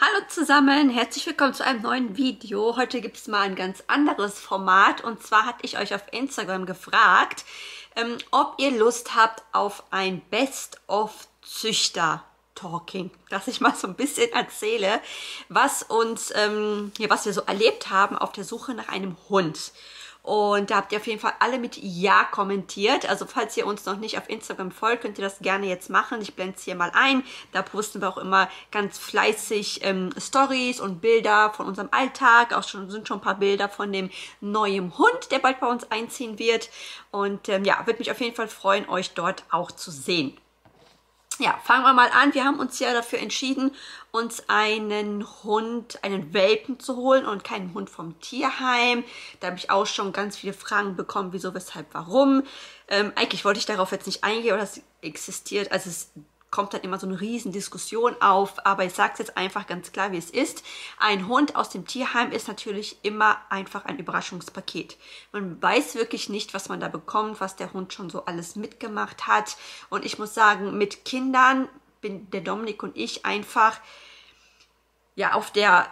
Hallo zusammen, herzlich willkommen zu einem neuen Video. Heute gibt es mal ein ganz anderes Format und zwar hatte ich euch auf Instagram gefragt, ähm, ob ihr Lust habt auf ein Best-of-Züchter Talking, dass ich mal so ein bisschen erzähle, was uns, ähm, hier, was wir so erlebt haben auf der Suche nach einem Hund. Und da habt ihr auf jeden Fall alle mit Ja kommentiert. Also falls ihr uns noch nicht auf Instagram folgt, könnt ihr das gerne jetzt machen. Ich blende es hier mal ein. Da posten wir auch immer ganz fleißig ähm, Stories und Bilder von unserem Alltag. Auch schon sind schon ein paar Bilder von dem neuen Hund, der bald bei uns einziehen wird. Und ähm, ja, würde mich auf jeden Fall freuen, euch dort auch zu sehen. Ja, fangen wir mal an. Wir haben uns ja dafür entschieden, uns einen Hund, einen Welpen zu holen und keinen Hund vom Tierheim. Da habe ich auch schon ganz viele Fragen bekommen, wieso, weshalb, warum. Ähm, eigentlich wollte ich darauf jetzt nicht eingehen, aber das existiert, also es kommt dann immer so eine riesen Diskussion auf, aber ich sage es jetzt einfach ganz klar, wie es ist. Ein Hund aus dem Tierheim ist natürlich immer einfach ein Überraschungspaket. Man weiß wirklich nicht, was man da bekommt, was der Hund schon so alles mitgemacht hat. Und ich muss sagen, mit Kindern bin der Dominik und ich einfach ja auf der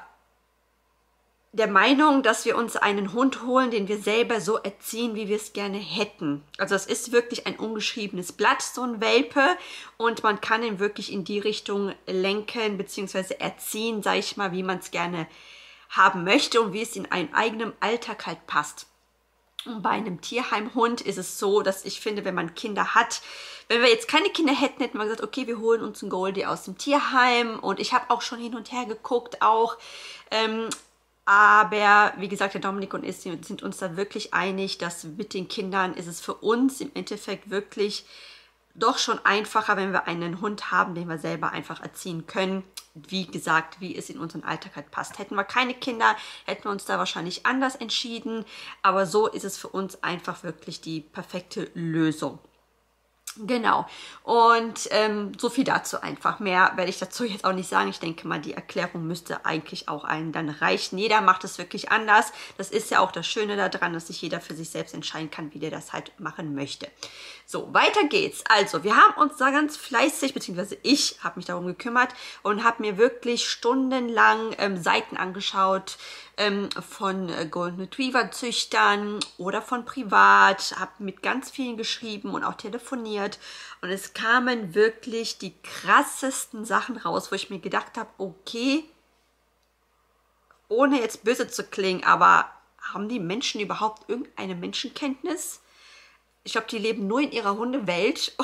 der Meinung, dass wir uns einen Hund holen, den wir selber so erziehen, wie wir es gerne hätten. Also es ist wirklich ein ungeschriebenes Blatt, so ein Welpe. Und man kann ihn wirklich in die Richtung lenken bzw. erziehen, sage ich mal, wie man es gerne haben möchte und wie es in einem eigenen Alltag halt passt. Und bei einem Tierheimhund ist es so, dass ich finde, wenn man Kinder hat, wenn wir jetzt keine Kinder hätten, hätten wir gesagt, okay, wir holen uns einen Goldie aus dem Tierheim. Und ich habe auch schon hin und her geguckt, auch ähm, aber wie gesagt, der Dominik und ich sind uns da wirklich einig, dass mit den Kindern ist es für uns im Endeffekt wirklich doch schon einfacher, wenn wir einen Hund haben, den wir selber einfach erziehen können. Wie gesagt, wie es in unseren Alltag halt passt. Hätten wir keine Kinder, hätten wir uns da wahrscheinlich anders entschieden. Aber so ist es für uns einfach wirklich die perfekte Lösung. Genau. Und ähm, so viel dazu einfach. Mehr werde ich dazu jetzt auch nicht sagen. Ich denke mal, die Erklärung müsste eigentlich auch allen dann reichen. Jeder macht es wirklich anders. Das ist ja auch das Schöne daran, dass sich jeder für sich selbst entscheiden kann, wie der das halt machen möchte. So, weiter geht's. Also, wir haben uns da ganz fleißig, beziehungsweise ich habe mich darum gekümmert und habe mir wirklich stundenlang ähm, Seiten angeschaut, ähm, von äh, Golden Retriever Züchtern oder von privat, habe mit ganz vielen geschrieben und auch telefoniert und es kamen wirklich die krassesten Sachen raus, wo ich mir gedacht habe, okay, ohne jetzt böse zu klingen, aber haben die Menschen überhaupt irgendeine Menschenkenntnis? Ich glaube, die leben nur in ihrer Hundewelt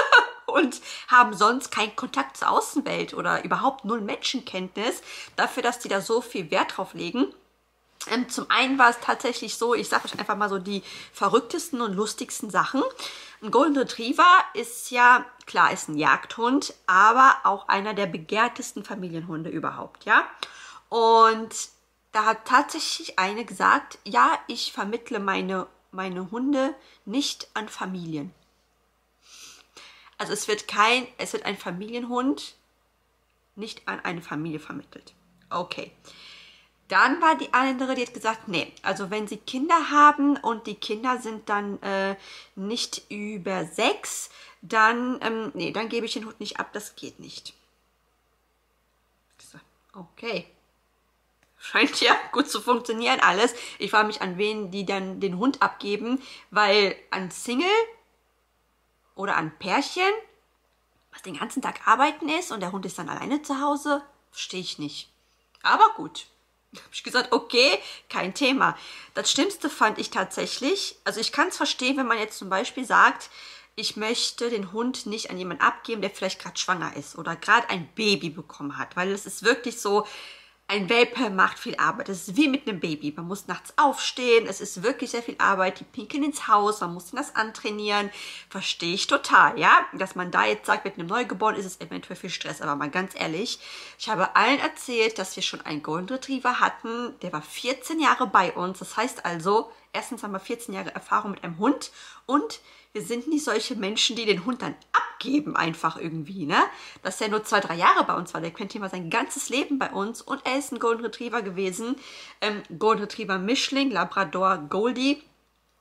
und haben sonst keinen Kontakt zur Außenwelt oder überhaupt null Menschenkenntnis dafür, dass die da so viel Wert drauf legen. Ähm, zum einen war es tatsächlich so, ich sage euch einfach mal so die verrücktesten und lustigsten Sachen. Ein Golden Retriever ist ja, klar, ist ein Jagdhund, aber auch einer der begehrtesten Familienhunde überhaupt, ja. Und da hat tatsächlich eine gesagt, ja, ich vermittle meine, meine Hunde nicht an Familien. Also es wird kein, es wird ein Familienhund nicht an eine Familie vermittelt. Okay. Dann war die andere, die hat gesagt, nee, also wenn sie Kinder haben und die Kinder sind dann äh, nicht über sechs, dann, ähm, nee, dann gebe ich den Hund nicht ab, das geht nicht. Okay. Scheint ja gut zu funktionieren alles. Ich frage mich, an wen die dann den Hund abgeben, weil an Single oder an Pärchen, was den ganzen Tag arbeiten ist und der Hund ist dann alleine zu Hause, verstehe ich nicht. Aber gut habe ich gesagt, okay, kein Thema. Das Schlimmste fand ich tatsächlich, also ich kann es verstehen, wenn man jetzt zum Beispiel sagt, ich möchte den Hund nicht an jemanden abgeben, der vielleicht gerade schwanger ist oder gerade ein Baby bekommen hat, weil es ist wirklich so, ein Welpe macht viel Arbeit. Es ist wie mit einem Baby. Man muss nachts aufstehen. Es ist wirklich sehr viel Arbeit. Die pinkeln ins Haus. Man muss das antrainieren. Verstehe ich total, ja. Dass man da jetzt sagt, mit einem Neugeborenen ist es eventuell viel Stress. Aber mal ganz ehrlich, ich habe allen erzählt, dass wir schon einen Golden Retriever hatten. Der war 14 Jahre bei uns. Das heißt also, erstens haben wir 14 Jahre Erfahrung mit einem Hund und wir sind nicht solche Menschen, die den Hund dann abgeben einfach irgendwie, ne? Dass er nur zwei, drei Jahre bei uns war. Der kennt immer sein ganzes Leben bei uns und er ist ein Golden Retriever gewesen. Ähm, Golden Retriever Mischling, Labrador Goldie.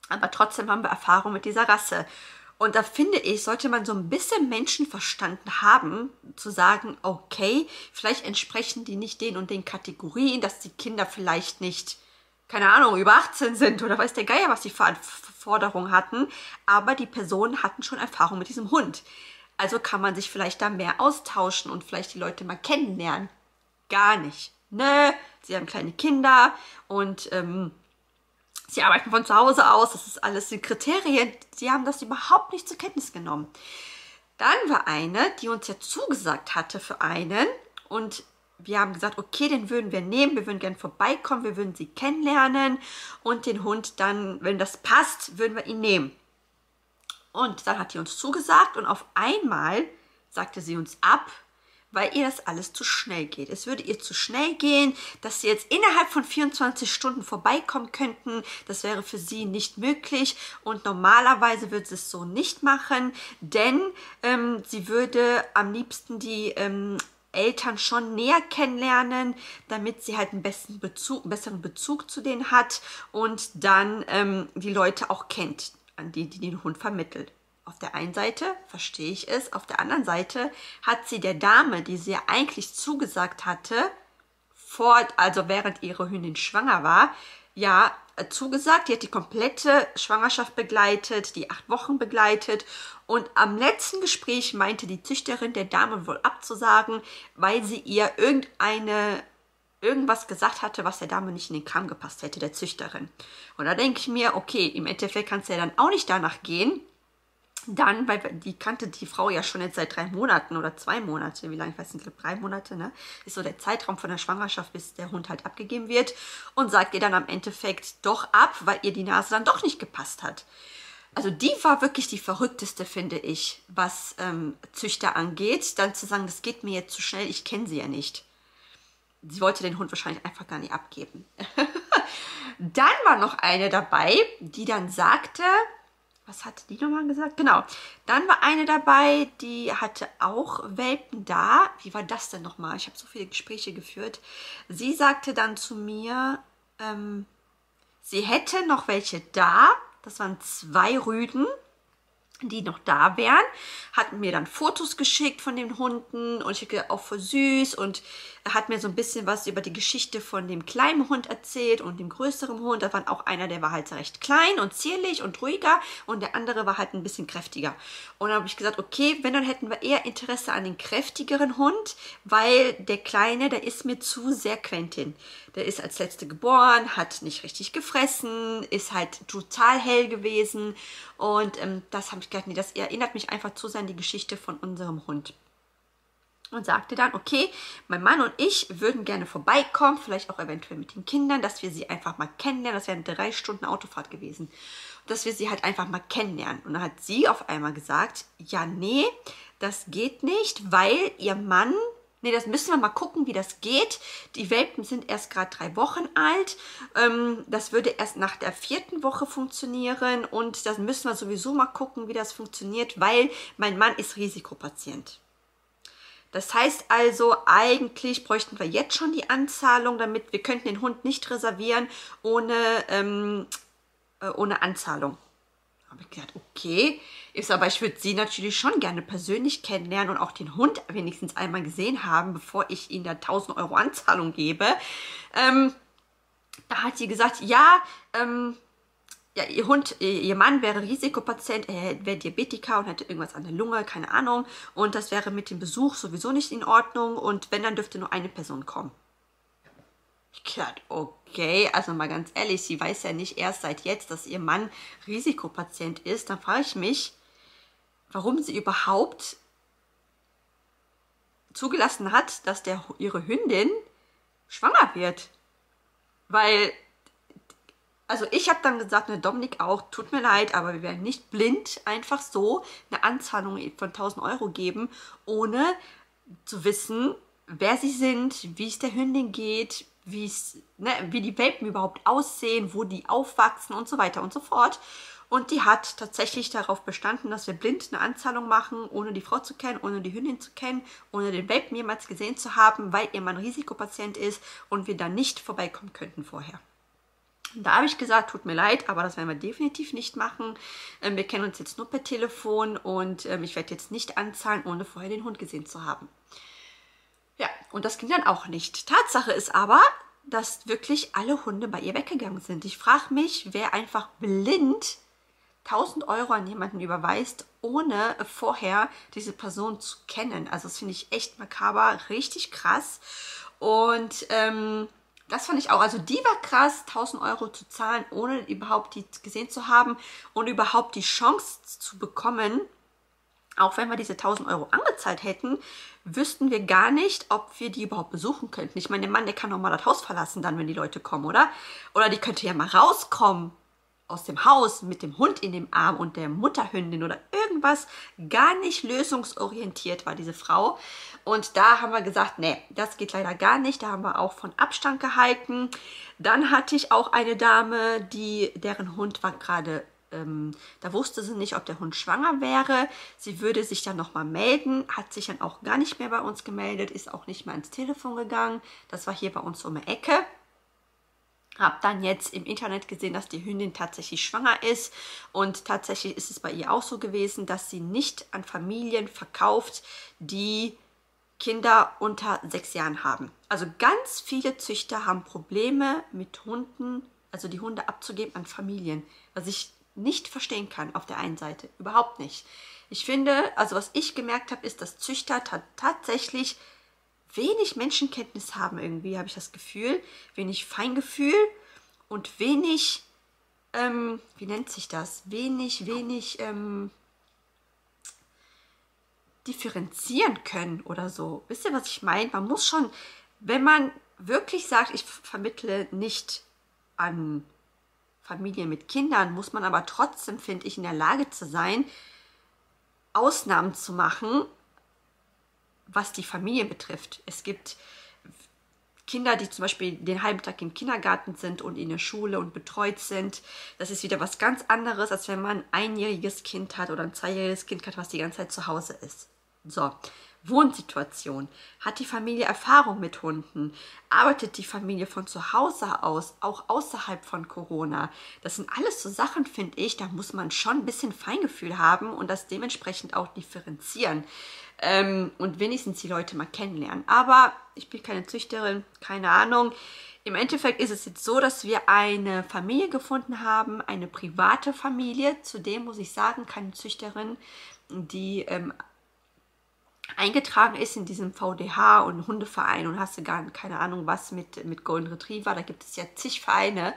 Aber trotzdem haben wir Erfahrung mit dieser Rasse. Und da finde ich, sollte man so ein bisschen Menschenverstand haben, zu sagen, okay, vielleicht entsprechen die nicht den und den Kategorien, dass die Kinder vielleicht nicht, keine Ahnung, über 18 sind oder weiß der Geier, was die Forderung hatten, aber die Personen hatten schon Erfahrung mit diesem Hund. Also kann man sich vielleicht da mehr austauschen und vielleicht die Leute mal kennenlernen. Gar nicht. Ne, sie haben kleine Kinder und ähm, sie arbeiten von zu Hause aus, das ist alles die Kriterien. Sie haben das überhaupt nicht zur Kenntnis genommen. Dann war eine, die uns ja zugesagt hatte für einen und wir haben gesagt, okay, den würden wir nehmen, wir würden gerne vorbeikommen, wir würden sie kennenlernen und den Hund dann, wenn das passt, würden wir ihn nehmen. Und dann hat die uns zugesagt und auf einmal sagte sie uns ab, weil ihr das alles zu schnell geht. Es würde ihr zu schnell gehen, dass sie jetzt innerhalb von 24 Stunden vorbeikommen könnten. Das wäre für sie nicht möglich und normalerweise würde sie es so nicht machen, denn ähm, sie würde am liebsten die ähm, Eltern schon näher kennenlernen, damit sie halt einen besseren Bezug, besseren Bezug zu denen hat und dann ähm, die Leute auch kennt, an die, die den Hund vermittelt. Auf der einen Seite verstehe ich es, auf der anderen Seite hat sie der Dame, die sie ja eigentlich zugesagt hatte, vor, also während ihre Hündin schwanger war, ja zugesagt. Die hat die komplette Schwangerschaft begleitet, die acht Wochen begleitet. Und am letzten Gespräch meinte die Züchterin der Dame wohl abzusagen, weil sie ihr irgendeine irgendwas gesagt hatte, was der Dame nicht in den Kram gepasst hätte, der Züchterin. Und da denke ich mir, okay, im Endeffekt kannst du ja dann auch nicht danach gehen, dann, weil die kannte die Frau ja schon jetzt seit drei Monaten oder zwei Monate, wie lange, ich weiß nicht, drei Monate, ne? Ist so der Zeitraum von der Schwangerschaft, bis der Hund halt abgegeben wird. Und sagt ihr dann am Endeffekt doch ab, weil ihr die Nase dann doch nicht gepasst hat. Also die war wirklich die verrückteste, finde ich, was ähm, Züchter angeht. Dann zu sagen, das geht mir jetzt zu schnell, ich kenne sie ja nicht. Sie wollte den Hund wahrscheinlich einfach gar nicht abgeben. dann war noch eine dabei, die dann sagte, was hatte die nochmal gesagt? Genau. Dann war eine dabei, die hatte auch Welpen da. Wie war das denn nochmal? Ich habe so viele Gespräche geführt. Sie sagte dann zu mir, ähm, sie hätte noch welche da. Das waren zwei Rüden die noch da wären, hat mir dann Fotos geschickt von den Hunden und ich habe auch voll süß und er hat mir so ein bisschen was über die Geschichte von dem kleinen Hund erzählt und dem größeren Hund. Da war auch einer, der war halt recht klein und zierlich und ruhiger und der andere war halt ein bisschen kräftiger. Und dann habe ich gesagt, okay, wenn, dann hätten wir eher Interesse an den kräftigeren Hund, weil der Kleine, der ist mir zu sehr Quentin. Der ist als Letzte geboren, hat nicht richtig gefressen, ist halt total hell gewesen und ähm, das habe ich gedacht, nee, das erinnert mich einfach zu sehr an die Geschichte von unserem Hund und sagte dann, okay, mein Mann und ich würden gerne vorbeikommen, vielleicht auch eventuell mit den Kindern, dass wir sie einfach mal kennenlernen. Das wären drei Stunden Autofahrt gewesen. Dass wir sie halt einfach mal kennenlernen. Und dann hat sie auf einmal gesagt, ja, nee, das geht nicht, weil ihr Mann, nee, das müssen wir mal gucken, wie das geht. Die Welpen sind erst gerade drei Wochen alt. Ähm, das würde erst nach der vierten Woche funktionieren. Und das müssen wir sowieso mal gucken, wie das funktioniert, weil mein Mann ist Risikopatient. Das heißt also, eigentlich bräuchten wir jetzt schon die Anzahlung, damit wir könnten den Hund nicht reservieren ohne, ähm, äh, ohne Anzahlung. Habe ich gedacht, okay, ist aber ich würde sie natürlich schon gerne persönlich kennenlernen und auch den Hund wenigstens einmal gesehen haben, bevor ich ihnen da 1000 Euro Anzahlung gebe. Ähm, da hat sie gesagt, ja, ähm, ja, ihr Hund, ihr Mann wäre Risikopatient, er wäre Diabetiker und hätte irgendwas an der Lunge, keine Ahnung. Und das wäre mit dem Besuch sowieso nicht in Ordnung. Und wenn, dann dürfte nur eine Person kommen. Ich dachte, okay, also mal ganz ehrlich, sie weiß ja nicht erst seit jetzt, dass ihr Mann Risikopatient ist. Dann frage ich mich, warum sie überhaupt zugelassen hat, dass der, ihre Hündin schwanger wird. Weil also ich habe dann gesagt, ne, Dominik auch, tut mir leid, aber wir werden nicht blind einfach so eine Anzahlung von 1000 Euro geben, ohne zu wissen, wer sie sind, wie es der Hündin geht, wie ne, wie die Welpen überhaupt aussehen, wo die aufwachsen und so weiter und so fort. Und die hat tatsächlich darauf bestanden, dass wir blind eine Anzahlung machen, ohne die Frau zu kennen, ohne die Hündin zu kennen, ohne den Welpen jemals gesehen zu haben, weil ihr Mann Risikopatient ist und wir dann nicht vorbeikommen könnten vorher. Da habe ich gesagt, tut mir leid, aber das werden wir definitiv nicht machen. Ähm, wir kennen uns jetzt nur per Telefon und ähm, ich werde jetzt nicht anzahlen, ohne vorher den Hund gesehen zu haben. Ja, und das ging dann auch nicht. Tatsache ist aber, dass wirklich alle Hunde bei ihr weggegangen sind. Ich frage mich, wer einfach blind 1000 Euro an jemanden überweist, ohne vorher diese Person zu kennen. Also das finde ich echt makaber, richtig krass. Und ähm, das fand ich auch. Also die war krass, 1000 Euro zu zahlen, ohne überhaupt die gesehen zu haben und überhaupt die Chance zu bekommen, auch wenn wir diese 1000 Euro angezahlt hätten, wüssten wir gar nicht, ob wir die überhaupt besuchen könnten. Ich meine, der Mann, der kann doch mal das Haus verlassen dann, wenn die Leute kommen, oder? Oder die könnte ja mal rauskommen aus dem Haus mit dem Hund in dem Arm und der Mutterhündin oder irgendwas. Gar nicht lösungsorientiert war diese Frau. Und da haben wir gesagt, nee, das geht leider gar nicht. Da haben wir auch von Abstand gehalten. Dann hatte ich auch eine Dame, die, deren Hund war gerade ähm, da wusste sie nicht, ob der Hund schwanger wäre. Sie würde sich dann nochmal melden, hat sich dann auch gar nicht mehr bei uns gemeldet, ist auch nicht mehr ans Telefon gegangen. Das war hier bei uns um die Ecke. Habe dann jetzt im Internet gesehen, dass die Hündin tatsächlich schwanger ist und tatsächlich ist es bei ihr auch so gewesen, dass sie nicht an Familien verkauft, die Kinder unter sechs Jahren haben. Also ganz viele Züchter haben Probleme mit Hunden, also die Hunde abzugeben an Familien, was ich nicht verstehen kann auf der einen Seite. Überhaupt nicht. Ich finde, also was ich gemerkt habe, ist, dass Züchter tatsächlich wenig Menschenkenntnis haben irgendwie, habe ich das Gefühl. Wenig Feingefühl und wenig, ähm, wie nennt sich das? Wenig, wenig ähm, differenzieren können oder so. Wisst ihr, was ich meine? Man muss schon, wenn man wirklich sagt, ich vermittle nicht an Familien mit Kindern, muss man aber trotzdem, finde ich, in der Lage zu sein, Ausnahmen zu machen was die Familie betrifft. Es gibt Kinder, die zum Beispiel den halben Tag im Kindergarten sind und in der Schule und betreut sind. Das ist wieder was ganz anderes, als wenn man ein einjähriges Kind hat oder ein zweijähriges Kind hat, was die ganze Zeit zu Hause ist. So, Wohnsituation. Hat die Familie Erfahrung mit Hunden? Arbeitet die Familie von zu Hause aus, auch außerhalb von Corona? Das sind alles so Sachen, finde ich, da muss man schon ein bisschen Feingefühl haben und das dementsprechend auch differenzieren ähm, und wenigstens die Leute mal kennenlernen. Aber ich bin keine Züchterin, keine Ahnung. Im Endeffekt ist es jetzt so, dass wir eine Familie gefunden haben, eine private Familie. Zudem muss ich sagen, keine Züchterin, die ähm, eingetragen ist in diesem VDH und Hundeverein und hast du gar keine Ahnung was mit, mit Golden Retriever. Da gibt es ja zig Vereine.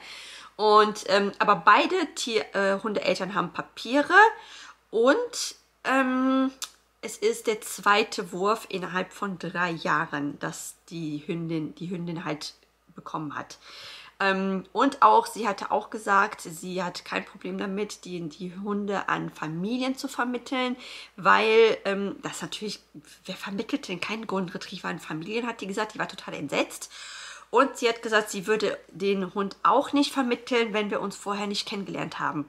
Und ähm, aber beide Tier, äh, Hundeeltern haben Papiere und ähm, es ist der zweite Wurf innerhalb von drei Jahren, dass die Hündin, die Hündin halt bekommen hat. Ähm, und auch, sie hatte auch gesagt, sie hat kein Problem damit, die, die Hunde an Familien zu vermitteln, weil ähm, das natürlich, wer vermittelt denn keinen Golden Retriever an Familien, hat die gesagt, die war total entsetzt. Und sie hat gesagt, sie würde den Hund auch nicht vermitteln, wenn wir uns vorher nicht kennengelernt haben.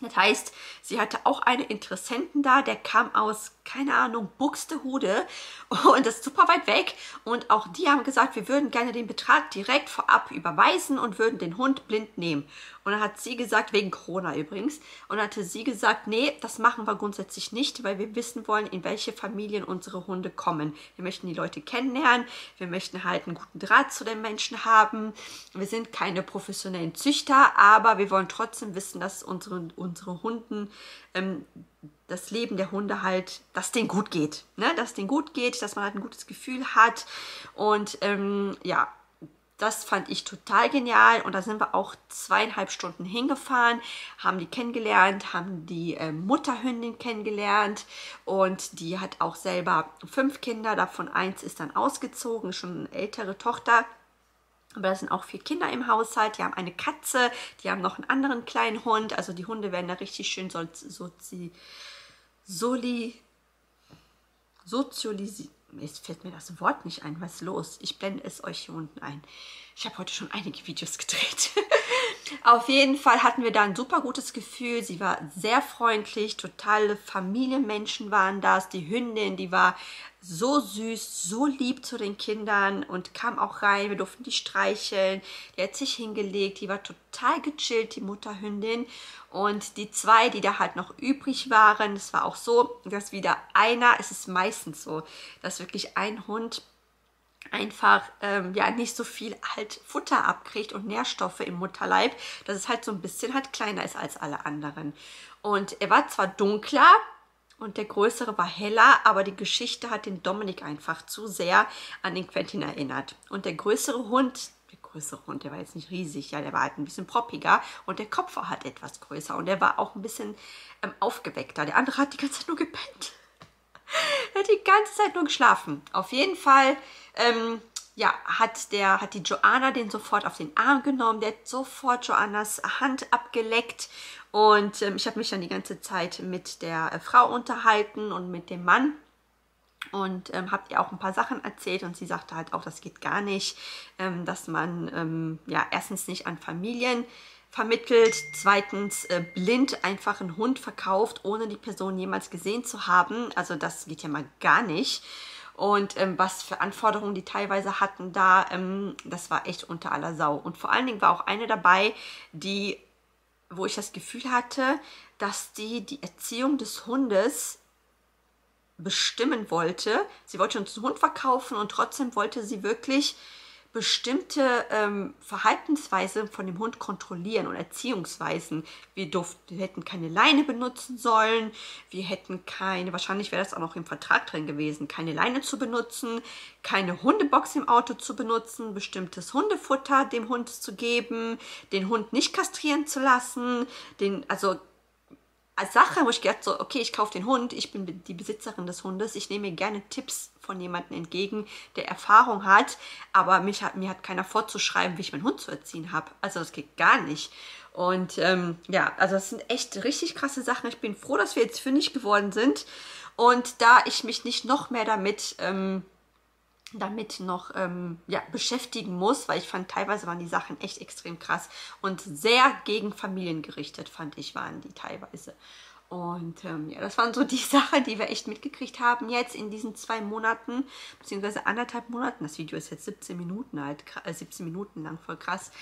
Das heißt, sie hatte auch einen Interessenten da, der kam aus, keine Ahnung, Buxtehude und das ist super weit weg. Und auch die haben gesagt, wir würden gerne den Betrag direkt vorab überweisen und würden den Hund blind nehmen. Und dann hat sie gesagt, wegen Corona übrigens, und hatte sie gesagt, nee, das machen wir grundsätzlich nicht, weil wir wissen wollen, in welche Familien unsere Hunde kommen. Wir möchten die Leute kennenlernen, wir möchten halt einen guten Draht zu den Menschen haben. Wir sind keine professionellen Züchter, aber wir wollen trotzdem wissen, dass unsere, unsere Hunden ähm, das Leben der Hunde halt, dass denen gut geht, ne? dass denen gut geht, dass man halt ein gutes Gefühl hat und ähm, ja, das fand ich total genial und da sind wir auch zweieinhalb Stunden hingefahren, haben die kennengelernt, haben die äh, Mutterhündin kennengelernt und die hat auch selber fünf Kinder, davon eins ist dann ausgezogen, schon eine ältere Tochter. Aber da sind auch vier Kinder im Haushalt. Die haben eine Katze, die haben noch einen anderen kleinen Hund. Also die Hunde werden da richtig schön so, so, soli, sozialisiert Jetzt fällt mir das Wort nicht ein. Was ist los? Ich blende es euch hier unten ein. Ich habe heute schon einige Videos gedreht. Auf jeden Fall hatten wir da ein super gutes Gefühl. Sie war sehr freundlich, totale Familienmenschen waren das. Die Hündin, die war so süß, so lieb zu den Kindern und kam auch rein. Wir durften die streicheln. Die hat sich hingelegt. Die war total gechillt, die Mutterhündin. Und die zwei, die da halt noch übrig waren, es war auch so, dass wieder einer, es ist meistens so, dass wirklich ein Hund einfach ähm, ja nicht so viel halt Futter abkriegt und Nährstoffe im Mutterleib, dass es halt so ein bisschen halt kleiner ist als alle anderen. Und er war zwar dunkler und der größere war heller, aber die Geschichte hat den Dominik einfach zu sehr an den Quentin erinnert. Und der größere Hund, der größere Hund, der war jetzt nicht riesig, ja, der war halt ein bisschen proppiger und der Kopf war halt etwas größer und der war auch ein bisschen ähm, aufgeweckter. Der andere hat die ganze Zeit nur gepennt. er hat die ganze Zeit nur geschlafen. Auf jeden Fall ähm, ja, hat, der, hat die Joanna den sofort auf den Arm genommen. Der hat sofort Joannas Hand abgeleckt. Und ähm, ich habe mich dann die ganze Zeit mit der äh, Frau unterhalten und mit dem Mann. Und ähm, habe ihr auch ein paar Sachen erzählt und sie sagte halt auch, das geht gar nicht, ähm, dass man ähm, ja erstens nicht an Familien vermittelt, zweitens äh, blind einfach einen Hund verkauft, ohne die Person jemals gesehen zu haben. Also das geht ja mal gar nicht und ähm, was für Anforderungen die teilweise hatten da, ähm, das war echt unter aller Sau. Und vor allen Dingen war auch eine dabei, die, wo ich das Gefühl hatte, dass die die Erziehung des Hundes bestimmen wollte. Sie wollte uns einen Hund verkaufen und trotzdem wollte sie wirklich bestimmte ähm, Verhaltensweisen von dem Hund kontrollieren und Erziehungsweisen. Wir, durften, wir hätten keine Leine benutzen sollen, wir hätten keine, wahrscheinlich wäre das auch noch im Vertrag drin gewesen, keine Leine zu benutzen, keine Hundebox im Auto zu benutzen, bestimmtes Hundefutter dem Hund zu geben, den Hund nicht kastrieren zu lassen, den, also als Sache, wo ich gedacht so, okay, ich kaufe den Hund, ich bin die Besitzerin des Hundes, ich nehme gerne Tipps von jemandem entgegen, der Erfahrung hat, aber mich hat, mir hat keiner vorzuschreiben, wie ich meinen Hund zu erziehen habe. Also das geht gar nicht. Und ähm, ja, also das sind echt richtig krasse Sachen. Ich bin froh, dass wir jetzt fündig geworden sind. Und da ich mich nicht noch mehr damit ähm, damit noch ähm, ja, beschäftigen muss, weil ich fand, teilweise waren die Sachen echt extrem krass und sehr gegen Familien gerichtet, fand ich, waren die teilweise. Und ähm, ja, das waren so die Sachen, die wir echt mitgekriegt haben jetzt in diesen zwei Monaten, beziehungsweise anderthalb Monaten. Das Video ist jetzt 17 Minuten alt, äh, 17 Minuten lang, voll krass.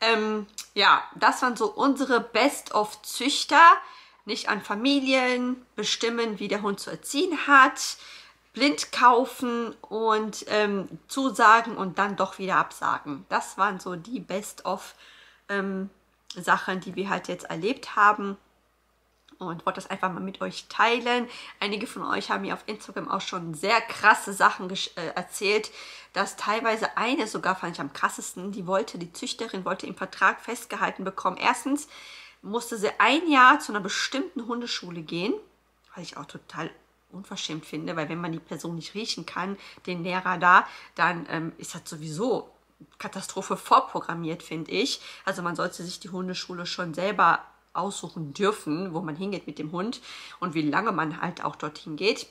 Ähm, ja, das waren so unsere Best-of-Züchter. Nicht an Familien bestimmen, wie der Hund zu erziehen hat blind kaufen und ähm, zusagen und dann doch wieder absagen. Das waren so die Best-of ähm, die wir halt jetzt erlebt haben und wollte das einfach mal mit euch teilen. Einige von euch haben mir auf Instagram auch schon sehr krasse Sachen äh, erzählt, dass teilweise eine sogar fand ich am krassesten, die wollte, die Züchterin wollte im Vertrag festgehalten bekommen. Erstens musste sie ein Jahr zu einer bestimmten Hundeschule gehen, weil ich auch total unverschämt finde, weil wenn man die Person nicht riechen kann, den Lehrer da, dann ähm, ist das sowieso Katastrophe vorprogrammiert, finde ich. Also man sollte sich die Hundeschule schon selber aussuchen dürfen, wo man hingeht mit dem Hund und wie lange man halt auch dorthin geht.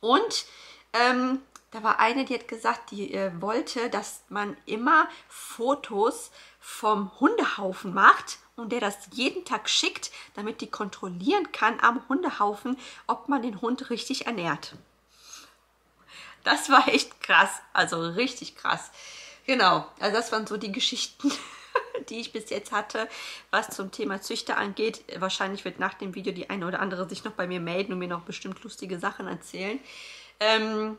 Und ähm, da war eine, die hat gesagt, die äh, wollte, dass man immer Fotos vom Hundehaufen macht und der das jeden Tag schickt, damit die kontrollieren kann am Hundehaufen, ob man den Hund richtig ernährt. Das war echt krass, also richtig krass. Genau, also das waren so die Geschichten, die ich bis jetzt hatte, was zum Thema Züchter angeht. Wahrscheinlich wird nach dem Video die eine oder andere sich noch bei mir melden und mir noch bestimmt lustige Sachen erzählen. Ähm,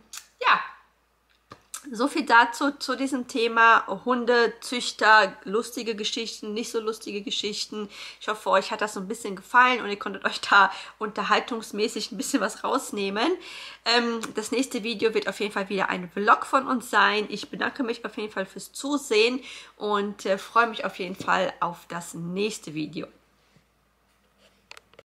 so viel dazu, zu diesem Thema Hundezüchter, lustige Geschichten, nicht so lustige Geschichten. Ich hoffe, euch hat das so ein bisschen gefallen und ihr konntet euch da unterhaltungsmäßig ein bisschen was rausnehmen. Ähm, das nächste Video wird auf jeden Fall wieder ein Vlog von uns sein. Ich bedanke mich auf jeden Fall fürs Zusehen und äh, freue mich auf jeden Fall auf das nächste Video.